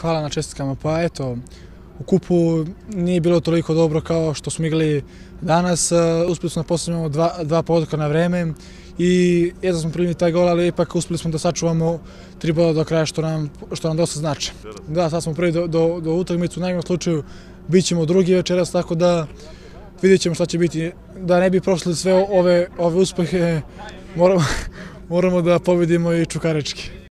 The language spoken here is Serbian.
hvala na čestitkama. Pa eto, u kupu nije bilo toliko dobro kao što smo igrali danas. E, uspeli smo da postavljamo dva, dva podoka na vreme i jedno smo primili taj gol, ali ipak uspeli smo da sačuvamo tri boda do kraja što nam, što nam dosta znači. Da, sad smo prvi do, do, do utakmicu, u najmanjem slučaju bit ćemo drugi večeras, tako da vidjet ćemo šta će biti. Da ne bi prošli sve ove, ove uspehe, moramo, moramo da pobedimo i Čukarički.